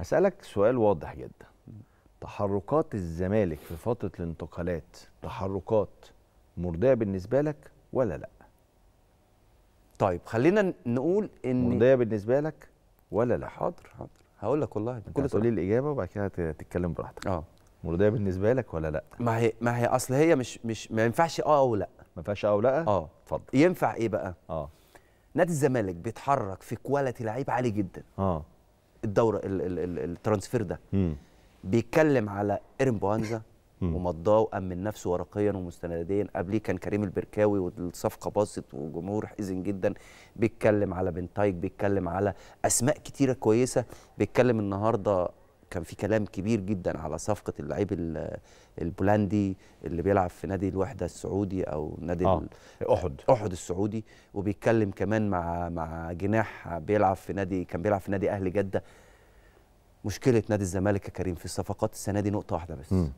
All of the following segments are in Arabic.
هسألك سؤال واضح جدا. تحركات الزمالك في فترة الانتقالات تحركات مرضية بالنسبة لك ولا لأ؟ طيب خلينا نقول إن مرضية بالنسبة لك ولا لأ؟ حاضر حاضر. هقول لك والله. بكل هتقولي صراحة الإجابة وبعد كده تتكلم براحتك. آه. مرضية بالنسبة لك ولا لأ؟ ما هي ما هي أصل هي مش مش ما ينفعش آه أو لأ. ما فيهاش أو لأ؟ آه. اتفضل. ينفع إيه بقى؟ آه. نادي الزمالك بيتحرك في quality لعيب عالي جدا. آه. الدورة ال- ال- ال- transfer ده. امم بيتكلم على آرون بوبيندزا مم. ومضاه وأمن نفسه ورقيا ومستنديا قبليه كان كريم البركاوي والصفقة باظت والجمهور حزن جدا. بيتكلم على بنتايج بيتكلم على أسماء كتيرة كويسة. بيتكلم النهارده كان في كلام كبير جدا على صفقة اللعيب ال- البولندي اللي بيلعب في نادي الوحدة السعودي أو نادي ال- أحد. أحد السعودي وبيتكلم كمان مع مع جناح بيلعب في نادي كان بيلعب في نادي أهلي جدة. مشكلة نادي الزمالك يا كريم في الصفقات السنة دي نقطة واحدة بس. مم.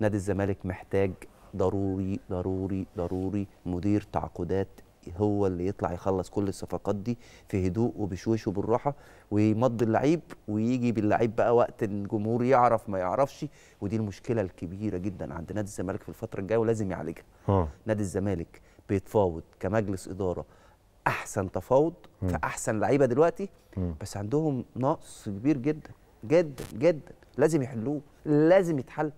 نادي الزمالك محتاج ضروري ضروري ضروري مدير تعاقدات هو اللي يطلع يخلص كل الصفقات دي في هدوء وبشويش وبالراحة ويمضي اللعيب ويجي باللعيب بقى وقت الجمهور يعرف ما يعرفش. ودي المشكلة الكبيرة جدا عند نادي الزمالك في الفترة الجاية ولازم يعالجها. آه. نادي الزمالك بيتفاوض كمجلس إدارة أحسن تفاوض في أحسن لعيبة دلوقتي. بس عندهم نقص كبير جدا جدا جدا. لازم يحلوه لازم يتحل.